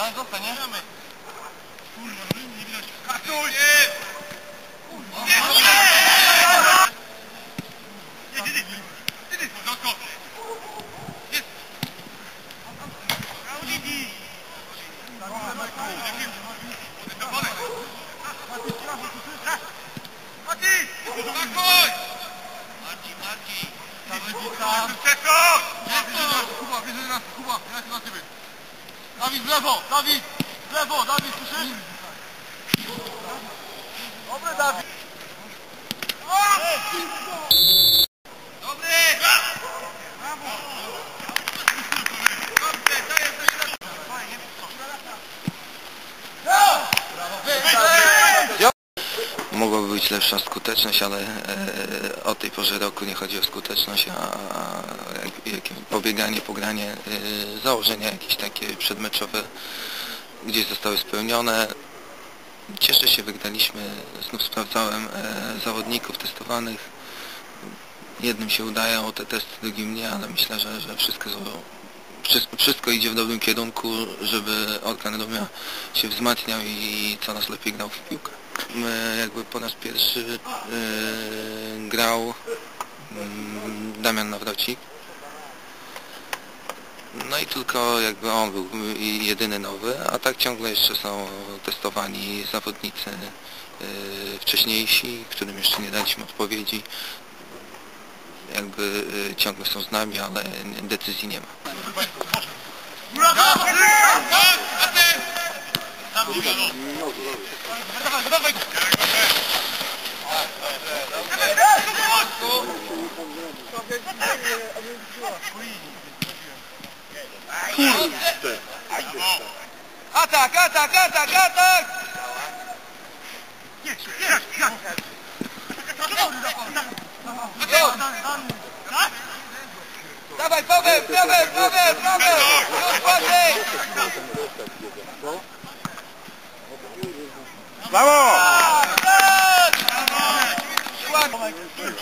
Daj, zostań, nie? Kurwa, nie widać. Kasuj! Marcin, Marcin. Kuba, widzę nas, Kuba, ja się na ciebie. Dawid w lewo, Dawid, w lewo, Dawid, słyszysz? Lepsza skuteczność, ale e, o tej porze roku nie chodzi o skuteczność, a, a jak, pobieganie, pogranie, e, założenia jakieś takie przedmeczowe gdzieś zostały spełnione. Cieszę się, wygraliśmy, znów sprawdzałem e, zawodników testowanych. Jednym się udają te testy, drugim nie, ale myślę, że, że wszystko, wszystko, idzie w dobrym kierunku, żeby Orkan Romia się wzmacniał i coraz lepiej grał w piłkę. Jakby po raz pierwszy yy, grał Damian Nawrocik. No i tylko jakby on był jedyny nowy, a tak ciągle jeszcze są testowani zawodnicy yy, wcześniejsi, którym jeszcze nie daliśmy odpowiedzi. Jakby yy, ciągle są z nami, ale decyzji nie ma. Dawaj. Atak, atak, atak, atak! Dawaj, Paweł, Paweł, Paweł, Paweł! Już bardziej! Brawo!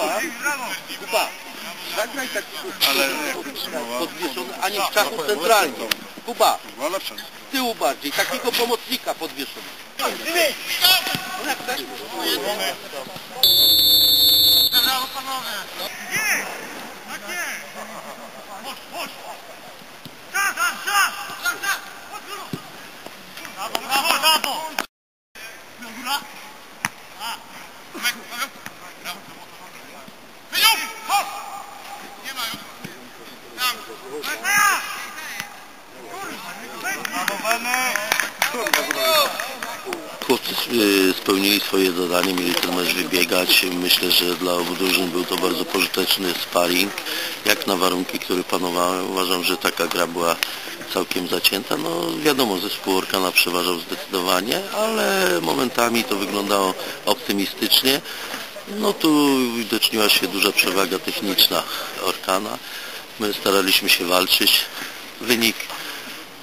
Brawo, Kuba, zagraj tak ale podwieszony, a nie w czachu centralnie. Kuba, z tyłu bardziej, takiego pomocnika tak? Brawo, panowie! Nie! Tak nie! Chodź, chodź! Czas, czas, czas! Czas, czas! Chodź, góro! Brawo, brawo, brawo! Góra? A! Tomek, Paweł? Brawo, spełnili swoje zadanie, mieli ten mecz wybiegać. Myślę, że dla obu drużyn był to bardzo pożyteczny sparring, jak na warunki, które panowały. Uważam, że taka gra była całkiem zacięta. No wiadomo, zespół Orkana przeważał zdecydowanie, ale momentami to wyglądało optymistycznie. No tu widoczniła się duża przewaga techniczna Orkana. My staraliśmy się walczyć. Wynik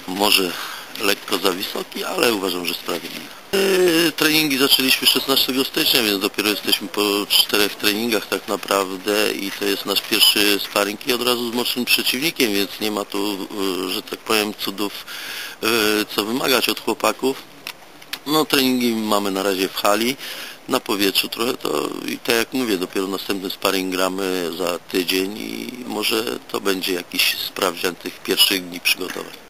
może lekko za wysoki, ale uważam, że sprawiedliwy. Yy, treningi zaczęliśmy 16 stycznia, więc dopiero jesteśmy po czterech treningach tak naprawdę i to jest nasz pierwszy sparring i od razu z mocnym przeciwnikiem, więc nie ma tu, yy, że tak powiem, cudów yy, co wymagać od chłopaków. No treningi mamy na razie w hali, na powietrzu trochę to i tak jak mówię, dopiero następny sparring gramy za tydzień i może to będzie jakiś sprawdzian tych pierwszych dni przygotowań.